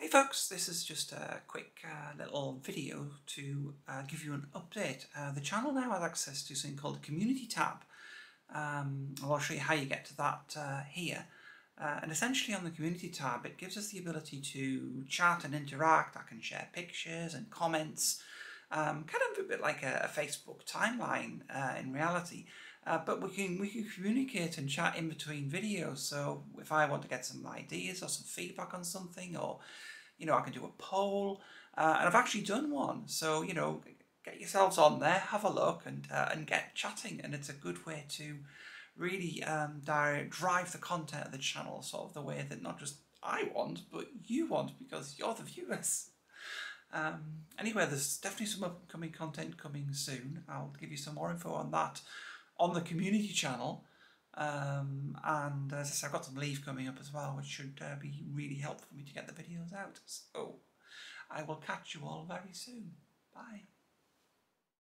Hey folks, this is just a quick uh, little video to uh, give you an update. Uh, the channel now has access to something called the Community tab. Um, I'll show you how you get to that uh, here. Uh, and essentially on the Community tab it gives us the ability to chat and interact. I can share pictures and comments, um, kind of a bit like a, a Facebook timeline uh, in reality. Uh, but we can we can communicate and chat in between videos. So if I want to get some ideas or some feedback on something, or you know, I can do a poll, uh, and I've actually done one. So you know, get yourselves on there, have a look, and uh, and get chatting. And it's a good way to really um, drive the content of the channel, sort of the way that not just I want, but you want because you're the viewers. Um, anyway, there's definitely some upcoming content coming soon. I'll give you some more info on that on the community channel. Um, and as I said, I've got some leave coming up as well, which should uh, be really helpful for me to get the videos out. So I will catch you all very soon. Bye.